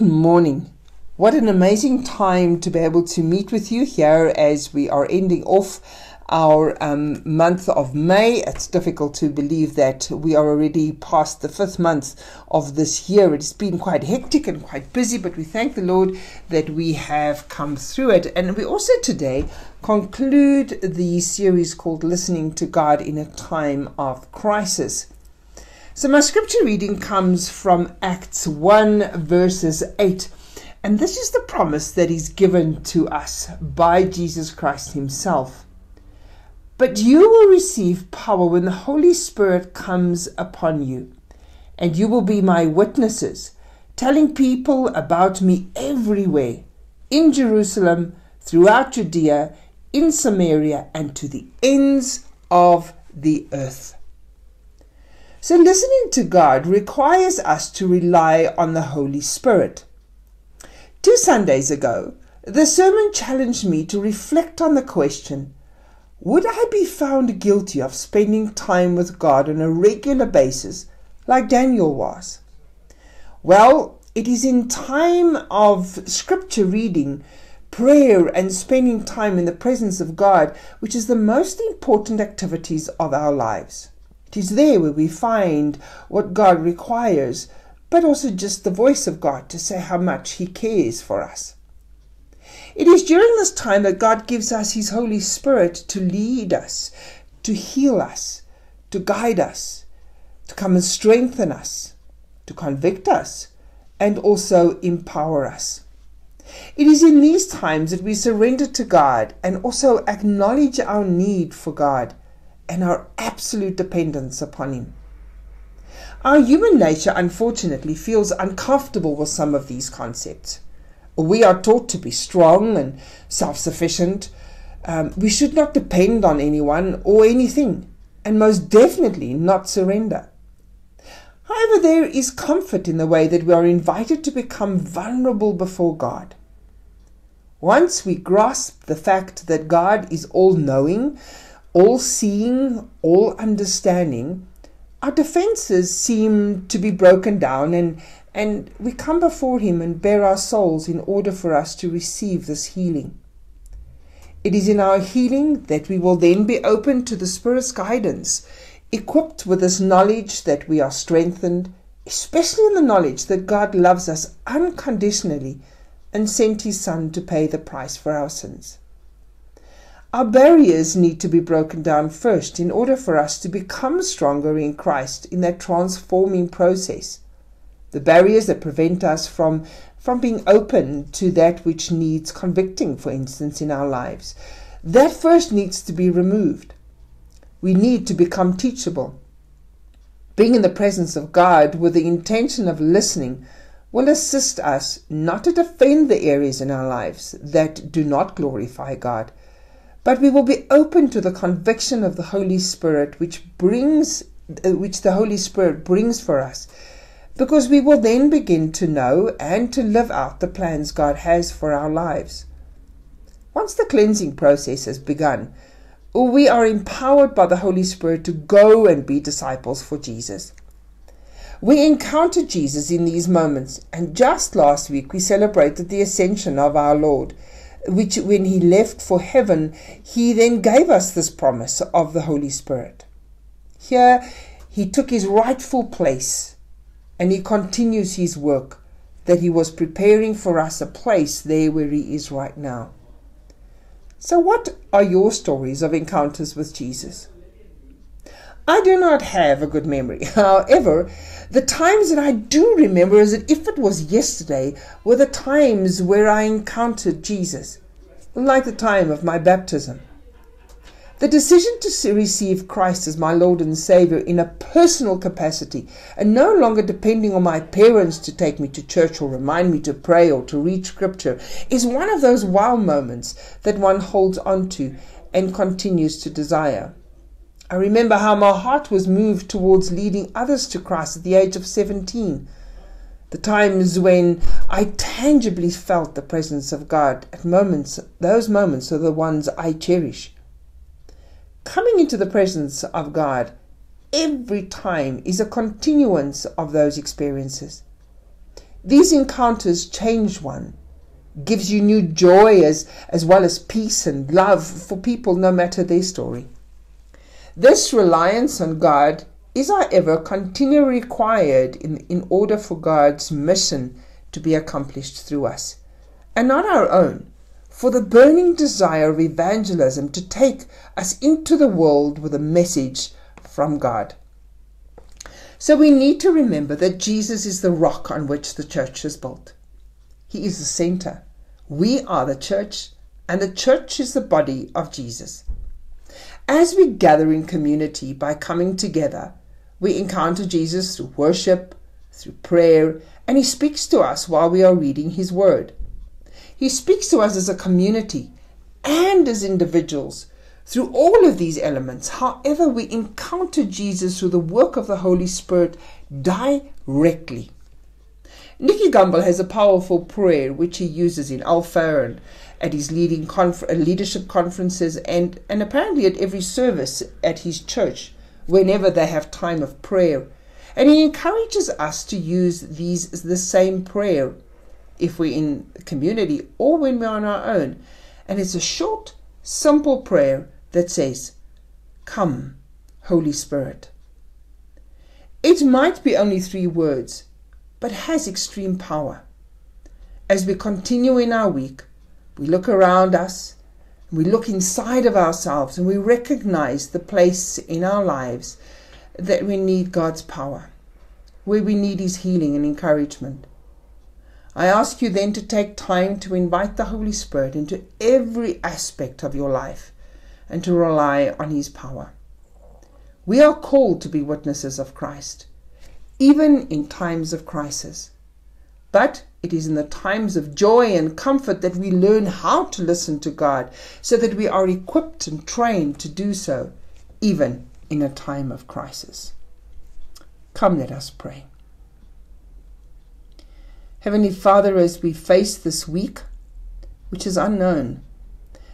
Good morning. What an amazing time to be able to meet with you here as we are ending off our um, month of May. It's difficult to believe that we are already past the fifth month of this year. It's been quite hectic and quite busy, but we thank the Lord that we have come through it. And we also today conclude the series called Listening to God in a Time of Crisis. So, my scripture reading comes from Acts 1, verses 8. And this is the promise that is given to us by Jesus Christ Himself. But you will receive power when the Holy Spirit comes upon you, and you will be my witnesses, telling people about me everywhere in Jerusalem, throughout Judea, in Samaria, and to the ends of the earth. So, listening to God requires us to rely on the Holy Spirit. Two Sundays ago, the sermon challenged me to reflect on the question Would I be found guilty of spending time with God on a regular basis like Daniel was? Well, it is in time of scripture reading, prayer, and spending time in the presence of God which is the most important activities of our lives. It is there where we find what God requires, but also just the voice of God to say how much He cares for us. It is during this time that God gives us His Holy Spirit to lead us, to heal us, to guide us, to come and strengthen us, to convict us, and also empower us. It is in these times that we surrender to God and also acknowledge our need for God and our absolute dependence upon Him. Our human nature, unfortunately, feels uncomfortable with some of these concepts. We are taught to be strong and self sufficient. Um, we should not depend on anyone or anything, and most definitely not surrender. However, there is comfort in the way that we are invited to become vulnerable before God. Once we grasp the fact that God is all knowing, all seeing, all understanding, our defenses seem to be broken down and, and we come before Him and bare our souls in order for us to receive this healing. It is in our healing that we will then be open to the Spirit's guidance, equipped with this knowledge that we are strengthened, especially in the knowledge that God loves us unconditionally and sent His Son to pay the price for our sins. Our barriers need to be broken down first in order for us to become stronger in Christ in that transforming process. The barriers that prevent us from, from being open to that which needs convicting, for instance, in our lives. That first needs to be removed. We need to become teachable. Being in the presence of God with the intention of listening will assist us not to defend the areas in our lives that do not glorify God but we will be open to the conviction of the Holy Spirit, which brings, uh, which the Holy Spirit brings for us, because we will then begin to know and to live out the plans God has for our lives. Once the cleansing process has begun, we are empowered by the Holy Spirit to go and be disciples for Jesus. We encounter Jesus in these moments, and just last week we celebrated the ascension of our Lord which when he left for heaven, he then gave us this promise of the Holy Spirit. Here, he took his rightful place and he continues his work that he was preparing for us a place there where he is right now. So, what are your stories of encounters with Jesus? I do not have a good memory. However, the times that I do remember as if it was yesterday were the times where I encountered Jesus, like the time of my baptism. The decision to receive Christ as my Lord and Savior in a personal capacity and no longer depending on my parents to take me to church or remind me to pray or to read scripture is one of those wow moments that one holds on to and continues to desire. I remember how my heart was moved towards leading others to Christ at the age of 17. The times when I tangibly felt the presence of God at moments, those moments are the ones I cherish. Coming into the presence of God every time is a continuance of those experiences. These encounters change one, gives you new joy as, as well as peace and love for people no matter their story. This reliance on God is, however, continually required in, in order for God's mission to be accomplished through us, and not our own, for the burning desire of evangelism to take us into the world with a message from God. So we need to remember that Jesus is the rock on which the church is built. He is the center. We are the church, and the church is the body of Jesus. As we gather in community by coming together, we encounter Jesus through worship, through prayer, and He speaks to us while we are reading His Word. He speaks to us as a community and as individuals. Through all of these elements, however, we encounter Jesus through the work of the Holy Spirit directly. Nicky Gumbel has a powerful prayer which he uses in Alpha and at his leading conf- uh, leadership conferences and, and apparently at every service at his church whenever they have time of prayer. And he encourages us to use these the same prayer if we're in community or when we're on our own. And it's a short, simple prayer that says, Come, Holy Spirit. It might be only three words, but has extreme power. As we continue in our week, we look around us, we look inside of ourselves, and we recognize the place in our lives that we need God's power, where we need His healing and encouragement. I ask you then to take time to invite the Holy Spirit into every aspect of your life and to rely on His power. We are called to be witnesses of Christ even in times of crisis. But it is in the times of joy and comfort that we learn how to listen to God so that we are equipped and trained to do so, even in a time of crisis. Come, let us pray. Heavenly Father, as we face this week, which is unknown,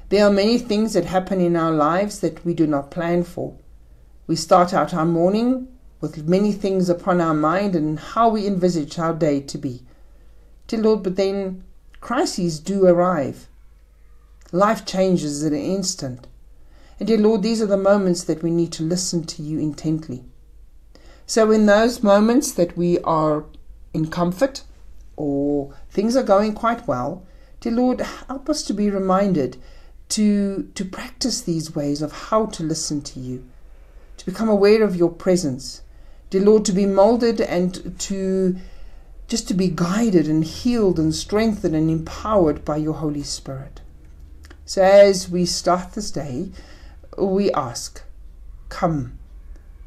there are many things that happen in our lives that we do not plan for. We start out our morning with many things upon our mind and how we envisage our day to be. Dear Lord, but then crises do arrive. Life changes in an instant. And dear Lord, these are the moments that we need to listen to you intently. So, in those moments that we are in comfort or things are going quite well, dear Lord, help us to be reminded to, to practice these ways of how to listen to you, to become aware of your presence, dear Lord, to be molded and to just to be guided and healed and strengthened and empowered by your Holy Spirit. So as we start this day, we ask, Come,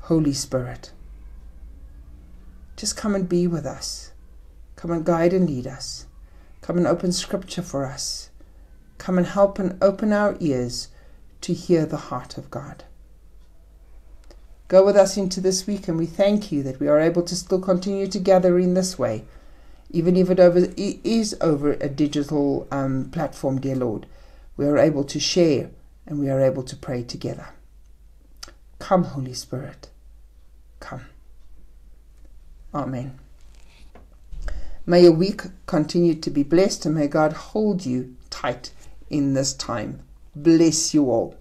Holy Spirit. Just come and be with us. Come and guide and lead us. Come and open scripture for us. Come and help and open our ears to hear the heart of God. Go with us into this week, and we thank you that we are able to still continue to gather in this way, even if it over, is over a digital um, platform, dear Lord. We are able to share and we are able to pray together. Come, Holy Spirit. Come. Amen. May your week continue to be blessed and may God hold you tight in this time. Bless you all.